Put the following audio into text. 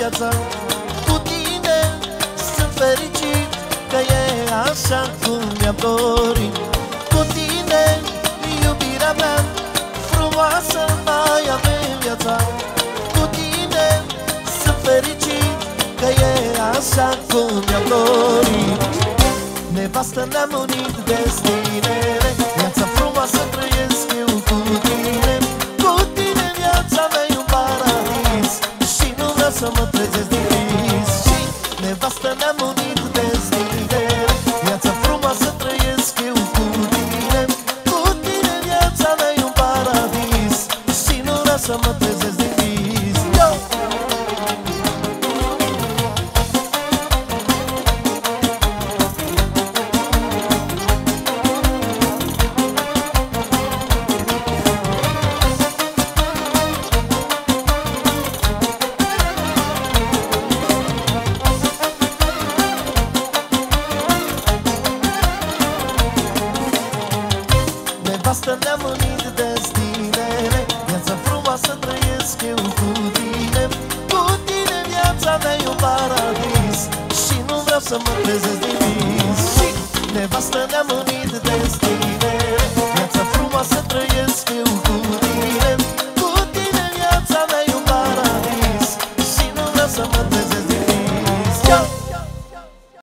viața Cu tine. Sunt fericit Că e așa cum mi-am dorit. Cu tine iubirea mea Frumoasă mai avem viața. Cu tine sunt fericit Că e așa cum mi-am dorit. Nevastă ne-am unit destinele Viața frumoasă trăiesc să mă trezesc din vis. Și nevastă ne-am unit destinele Viața frumoasă trăiesc eu cu tine. Cu tine viața mea e un paradis. Și nu vreau să mă Nevastă ne-am unit destinele Viața frumoasă trăiesc eu cu tine. Cu tine viața mea e un paradis Și nu vreau să mă trezesc din vis. Și nevastă ne-am unit destinele